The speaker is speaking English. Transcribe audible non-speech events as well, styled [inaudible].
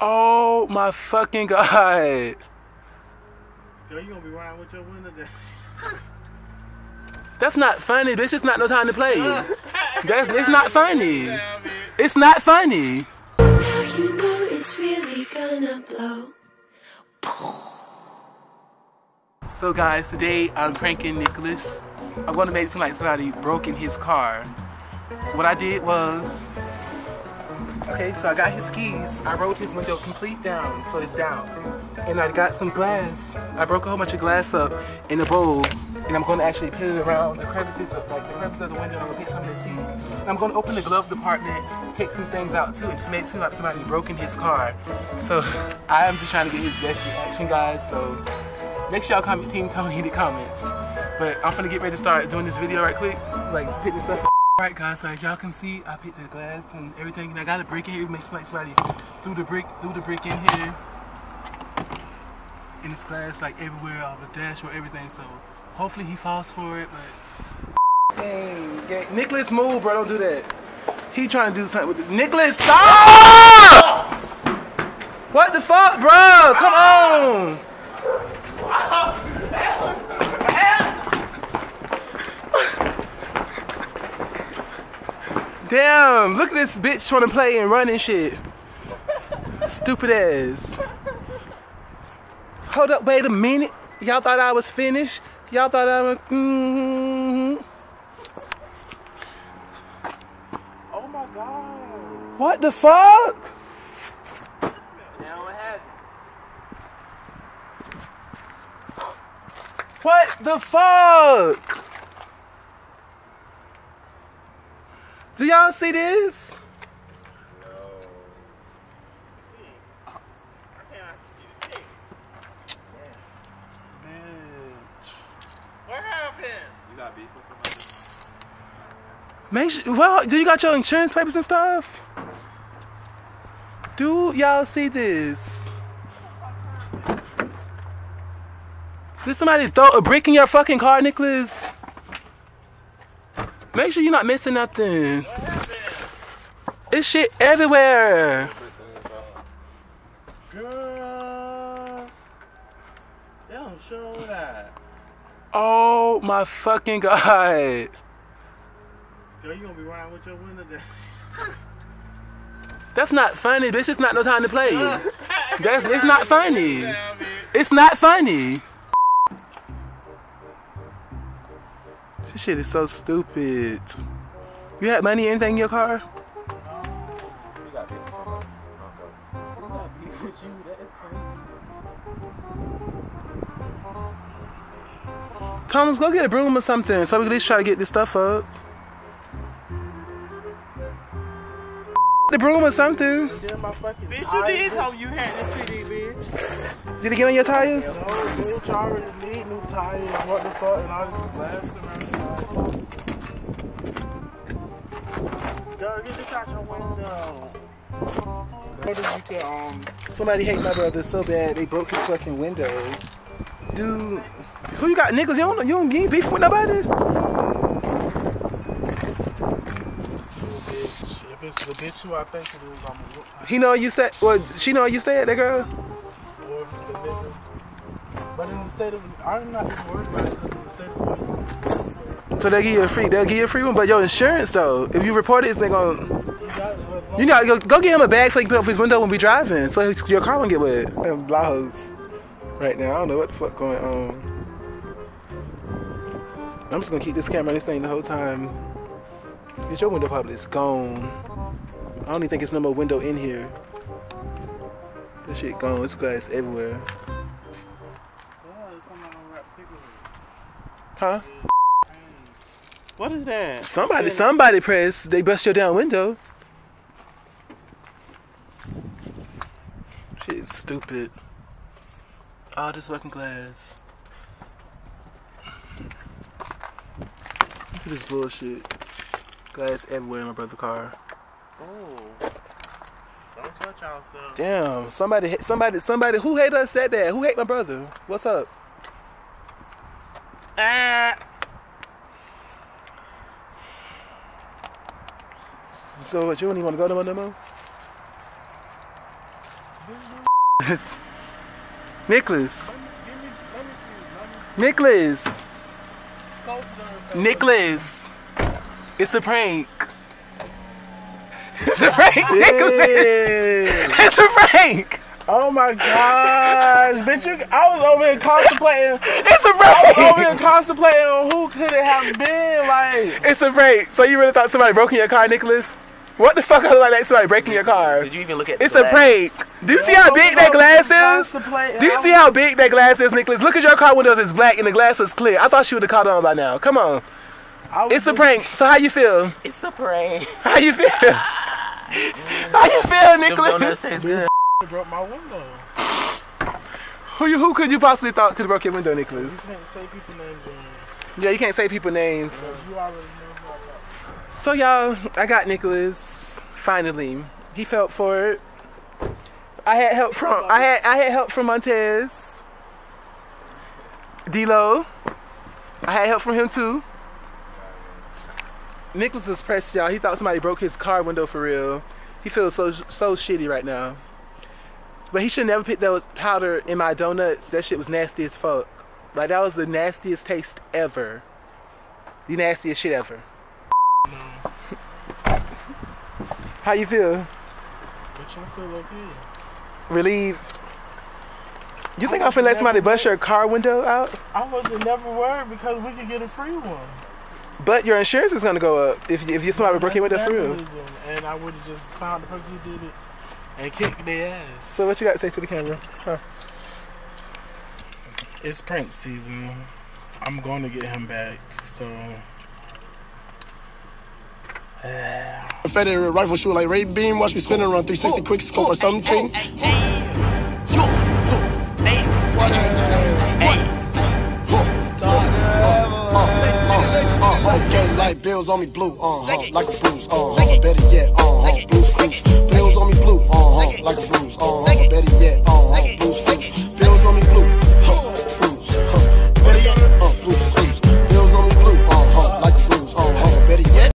Oh my fucking god. Girl, you gonna be riding with your window down. That's not funny. This is not no time to play. [laughs] That's it's not funny. [laughs] It's not funny. Now you know it's really gonna blow. So guys, today I'm pranking Nicholas. I'm gonna make it seem like somebody broke in his car. What I did was, okay, so I got his keys. I rolled his window complete down, so it's down. And I got some glass. I broke a whole bunch of glass up in a bowl, and I'm gonna actually put it around the crevices of like the crevices of the window. I'm gonna put some in the seat. And I'm gonna open the glove compartment, take some things out too, and just make it seem like somebody broke in his car. So [laughs] I'm just trying to get his best reaction, guys. So Make sure y'all comment Team Tony in the comments. But I'm gonna get ready to start doing this video right quick. Like pick stuff up. Alright guys, so as y'all can see, I picked the glass and everything. And I got a brick in here. It makes like somebody threw the brick, threw the brick in here. And it's glass like everywhere, all the dashboard, everything. So hopefully he falls for it, but Dang, gang. Nicholas move, bro, don't do that. He trying to do something with this. Nicholas, stop! What the fuck, bro? Come on! Damn, look at this bitch trying to play and run and shit. Stupid ass. Hold up, wait a minute. Y'all thought I was finished? Y'all thought I was. Mm -hmm. Oh my god. What the fuck? Now what happened? What the fuck? Do y'all see this? Make sure, well, do you got your insurance papers and stuff? Do y'all see this? Did somebody throw a brick in your fucking car, Nicholas? Make sure you're not missing nothing. It's shit everywhere. Girl. They don't show that. Oh my fucking god. Girl, you gonna be riding with your window down. That's not funny. This is not no time to play. [laughs] That's it's not funny. It's not funny. This shit is so stupid. You had money, anything in your car? You got beef with somebody? You got beef with you? That is crazy. Thomas, go get a broom or something so we can at least try to get this stuff up. The broom or something. Damn, my fucking Bitch, you did tell you had this CD, bitch. Did it get on your tires? No, bitch, I already need new tires. What the fuck? And all this glass Girl, get this out your window. What if you could, um, Somebody hate my brother so bad they broke his fucking window. Dude, who you got niggas? You don't, you don't you ain't beef with nobody? If it's the bitch who I think it is, I'm gonna. He know you said, well, she know you said that girl. Or the nigga. But in the state of, I'm not even worried about it because in the state of So they'll give you a free, they'll give you a free one. But your insurance though, if you report it, it's they gonna, you know, go, get him a bag so he can put up his window when we driving, so his, your car won't get wet. And blouse right now, I don't know what the fuck going on. I'm just gonna keep this camera on this thing the whole time. Bitch, your window probably is gone. I don't even think it's no more window in here. This shit gone. It's glass everywhere. Huh? What is that? Somebody, somebody press. They bust your down window. Shit, stupid. All this fucking glass. Look at this bullshit. Glass everywhere in my brother's car. Oh. Don't touch yourself. Damn, somebody, somebody, somebody. Who hate us said that? Who hate my brother? What's up? Ah. So what? You don't even want to go more? No more? Nicholas. Give me, let me see. Let me see. Nicholas. To Nicholas. It's a prank. It's a prank, Nicholas. It's a prank. Oh my gosh, bitch! You, I was over here contemplating. It's a I was over here contemplating on who could it have been. Like, It's a prank. So you really thought somebody broke in your car, Nicholas? What the fuck I look like that somebody breaking your car? Did you even look at It's the a prank. Do you see how big that glass is? Contemplating Do you see how big that glass is, Nicholas? Look at your car windows. It's black and the glass was clear. I thought you would have caught on by now. Come on. It's a prank. So how you feel? It's a prank. How you feel? [laughs] How you feel, Them donuts Nicholas? good. [laughs] broke my window. Who you, who could you possibly thought could have broke your window, Nicholas? You can't say people names Yeah, you can't say people names. You already know who I got. So y'all, I got Nicholas finally. He felt for it. I had help from I had I had help from Montez. D-Lo. I had help from him too. Nicholas is pressed, y'all. He thought somebody broke his car window for real. He feels so so shitty right now. But he should never put those powder in my donuts. That shit was nasty as fuck. Like that was the nastiest taste ever. The nastiest shit ever. [laughs] How you feel? Bitch, I feel okay. Relieved? You think I'm finna let somebody bust your car window out? I wasn't never worried because we could get a free one. But your insurance is gonna go up if if you somebody broke your window real. And I would have just found the person who did it and kicked their ass. So what you got to say to the camera? Huh? It's prank season. I'm going to get him back. So. Federer rifle shoot like Ray Beam. Watch me spin around 360 quick scope or something. Okay, like bills on me blue, uh huh, like a bruise, uh huh. Better yet, uh huh, Blue's Clues. Bills on me blue, uh huh, like a bruise, uh huh. Better yet, uh huh, blues